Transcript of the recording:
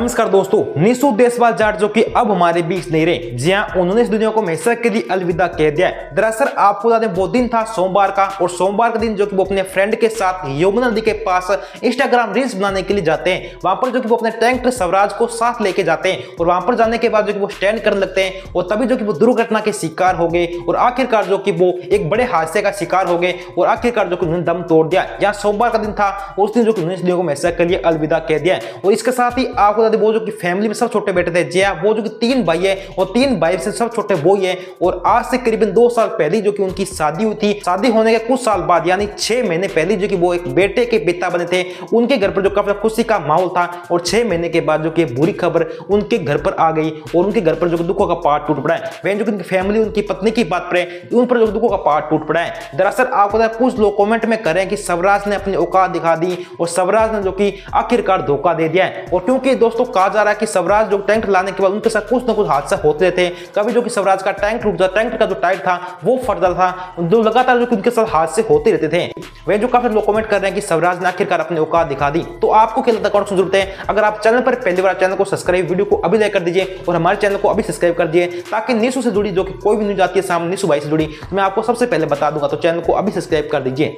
नमस्कार दोस्तों, निशु देसवाल जाट जो कि अब हमारे बीच नहीं रहे। जी हाँ उन्होंने इस दुनिया को हमेशा के लिए अलविदा कह दिया है। दरअसल, आपको बता दें, वो दिन था सोमवार का और सोमवार का दिन जो कि वो अपने फ्रेंड के साथ यमुना नदी के पास इंस्टाग्राम रील्स बनाने के लिए जाते हैं। वहाँ पर जो कि वो अपने टैंक स्वराज को साथ लेके जाते हैं और वहाँ पर जाने के बाद जो कि वो स्टैंड करने लगते हैं और तभी जो कि वो दुर्घटना के शिकार हो गए और आखिरकार जो कि वो एक बड़े हादसे का शिकार हो गए और आखिरकार जो कि उन्होंने दम तोड़ दिया। यहाँ सोमवार का दिन था उस दिन जो कि उन्होंने इस दुनिया को हमेशा के लिए अलविदा कह दिया और इसके साथ ही आपको बता दें वो जो कि फैमिली में सब छोटे बेटे थे जी हाँ वो जो कि तीन भाई है और तीन भाई से सब छोटे वो ही है और आज से करीबन दो साल पहले जो कि उनकी शादी हुई थी। शादी होने के कुछ साल बाद, यानी छह महीने पहले जो कि वो एक बेटे के पिता बने थे। उनके घर पर जो काफ़ी खुशी का माहौल था और छह महीने के बाद जो कि बुरी खबर उनके घर पर आ गई और उनके घर पर जो दुखों का पार्ट टूट पड़ा है। वह जो उनकी फैमिली उनकी पत्नी की बात पर उन पर जो दुखों का पार्ट टूट पड़ा है। दरअसल आपको कुछ लोग कमेंट में करें कि स्वराज ने अपनी औकात दिखा दी और स्वराज ने जो कि आखिरकार धोखा दे दिया है। और क्योंकि दोस्तों कहा जा रहा है कि स्वराज जो टैंक लाने के बाद उनके साथ कुछ ना कुछ हादसा होते रहते हैं कभी जो कि स्वराज का टैंक टूट जाता टैंक का जो टायर था, वो फट जाता था। जो लगातार जो उनके साथ हादसे होते रहते थे, वे जो काफ़ी लोग कमेंट कर रहे हैं कि स्वराज ने आखिरकार अपनी औकात दिखा दी। तो आपको क्या लगता है ज़रूरत है? अगर आप चैनल पर पहली बार चैनल को सब्सक्राइब वीडियो को अभी लाइक कर दीजिए और हमारे चैनल को अभी सब्सक्राइब कर दीजिए, ताकि निशु से जुड़ी जो कि कोई भी न्यूज़ आती है, सामने निशु भाई से जुड़ी, मैं आपको सबसे पहले बता दूँगा। तो चैनल को अभी सब्सक्राइब कर दीजिए।